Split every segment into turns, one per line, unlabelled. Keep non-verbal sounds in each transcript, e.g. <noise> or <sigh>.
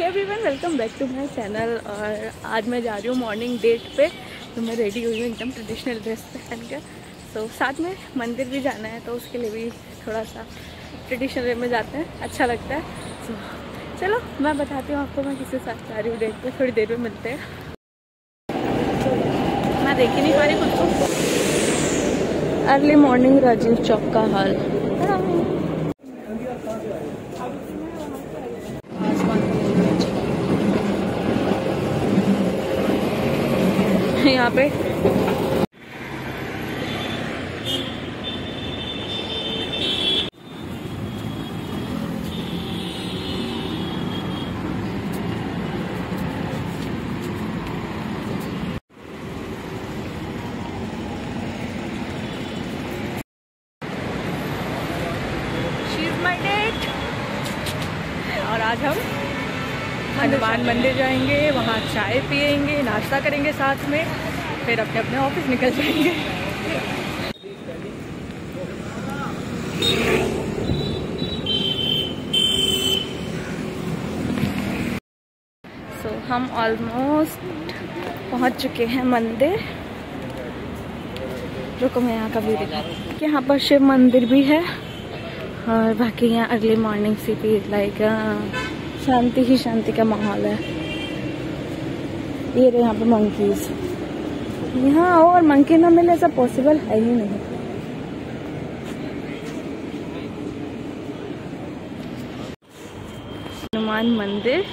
Hey everyone welcome back to my channel और आज मैं जा रही हूँ मॉर्निंग डेट पे तो मैं रेडी हुई हूँ एकदम ट्रेडिशनल ड्रेस पहन के। तो साथ में मंदिर भी जाना है तो उसके लिए भी थोड़ा सा ट्रेडिशनल वे में जाते हैं। अच्छा लगता है। तो चलो, मैं बताती हूँ आपको मैं किसके साथ जा रही हूँ डेट पे। थोड़ी देर में मिलते हैं। मैं देख ही नहीं पा रही खुद को। अर्ली मॉर्निंग राजीव चौक का हाल। यहाँ पे। और आज हम हनुमान मंदिर जाएँगे वहाँ चाय पियेंगे नाश्ता करेंगे साथ में फिर अपने अपने ऑफ़िस निकल जाएँगे। सो so, हम ऑलमोस्ट पहुँच चुके हैं मंदिर। रुको मैं यहाँ का व्यू दिखा यहाँ पर शिव मंदिर भी है और बाकी यहाँ अर्ली मॉर्निंग सी भी लाइक शांति ही शांति का माहौल है। ये रहे यहाँ पे मंकीज यहाँ आओ और मंकी ना मिले ऐसा पॉसिबल है ही नहीं। हनुमान मंदिर।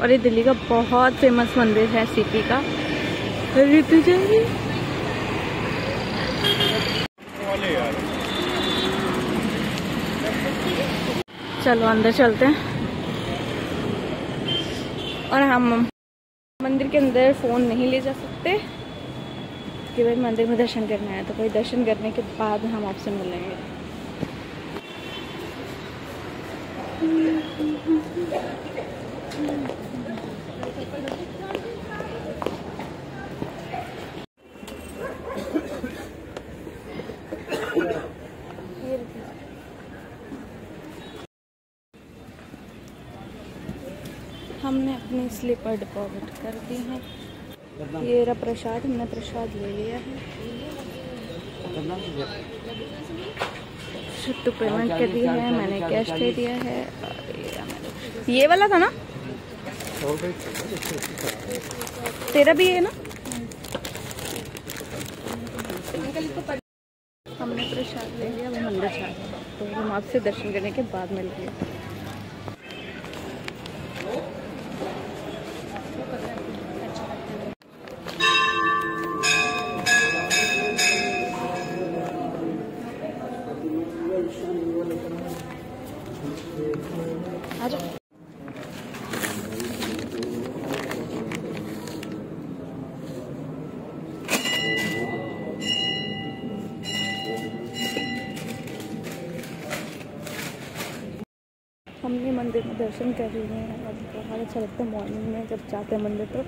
और ये दिल्ली का बहुत फ़ेमस मंदिर है सिटी का। चलो, अंदर चलते हैं। और हम मंदिर के अंदर फ़ोन नहीं ले जा सकते। कि भाई मंदिर में दर्शन करना है तो भाई दर्शन करने के बाद हम आपसे मिलेंगे। हमने अपनी स्लीपर डिपॉजिट कर दी है। ये रहा प्रसाद, हमने प्रसाद ले लिया है। छुट्टू पेमेंट कर दी है, मैंने कैश दे दिया है। ये वाला था ना? तेरा भी है ना? हमने प्रसाद ले लिया, वो मंदिर जा तो हम आपसे दर्शन करने के बाद मिल गए हमने मंदिर में दर्शन कर लिए हैं और बहुत अच्छा लगता है मॉर्निंग में जब जाते हैं मंदिर तो।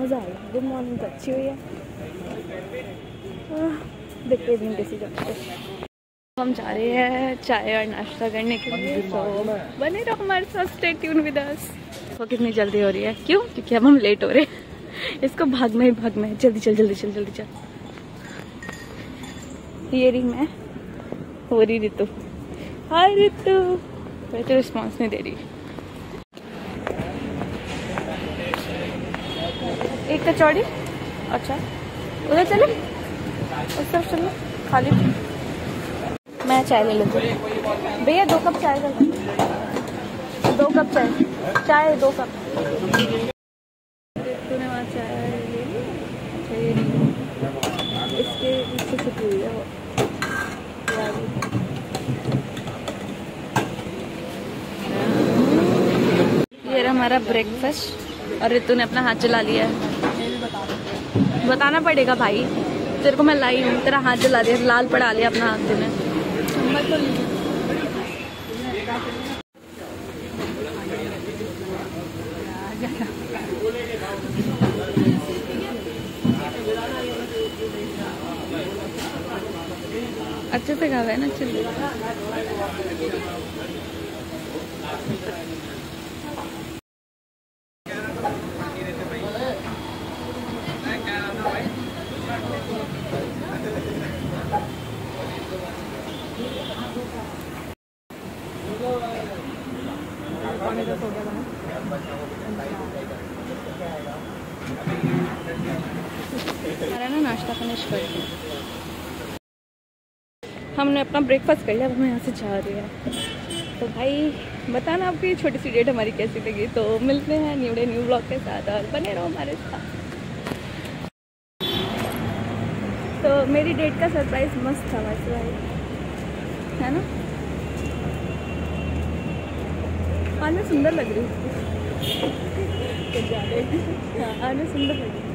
मज़ा आया गुड मॉर्निंग तो अच्छी हुई है। देखते दिन कैसी जाते हैं। हम जा रहे हैं चाय और नाश्ता करने के लिए तो बने रहो हमारे साथ स्टे ट्यून विद अस तो कितनी जल्दी हो रही है। क्यों? क्योंकि अब हम लेट हो रहे हैं। इसको भागना ही भागना है। जल्दी चल जल्दी चल जल्दी चल। ये रही मैं। हो रही रितु। हाय रितु। मैं तो रिस्पॉन्स नहीं दे रही। एक कचौड़ी अच्छा। उधर चले। उस तरफ़ चलो। खाली। मैं चाय ले लेती हूँ भैया, दो कप चाय कर दो। कप चाय। चाय, दो कप। तूने वहाँ चाय ले अच्छा ये इसके हुई है वो। ये रहा हमारा ब्रेकफास्ट और रितु ने अपना हाथ चला लिया है। बताना पड़ेगा भाई। तेरे को मैं लाई हूँ, तेरा हाथ जला दिया, लाल पड़ा लिया अपना हाथ तूने। अच्छे से गावे ना चिल्ली नाश्ता फिनिश कर हमने अपना ब्रेकफास्ट कर लिया, अब हम यहाँ से जा रहे हैं। तो भाई, बताना आपकी छोटी सी डेट हमारी कैसी लगी? तो मिलते हैं न्यू डे न्यू ब्लॉग के साथ और बने रहो हमारे साथ। तो मेरी डेट का सरप्राइज़ मस्त था, वैसे भाई। है ना? में सुंदर लग रही है। <laughs> आने आज में सुंदर लग रही